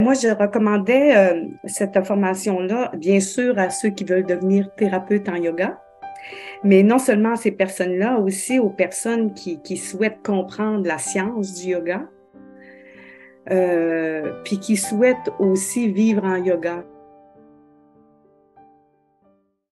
Moi, je recommandais euh, cette formation-là, bien sûr, à ceux qui veulent devenir thérapeutes en yoga, mais non seulement à ces personnes-là, aussi aux personnes qui, qui, souhaitent comprendre la science du yoga, euh, puis qui souhaitent aussi vivre en yoga.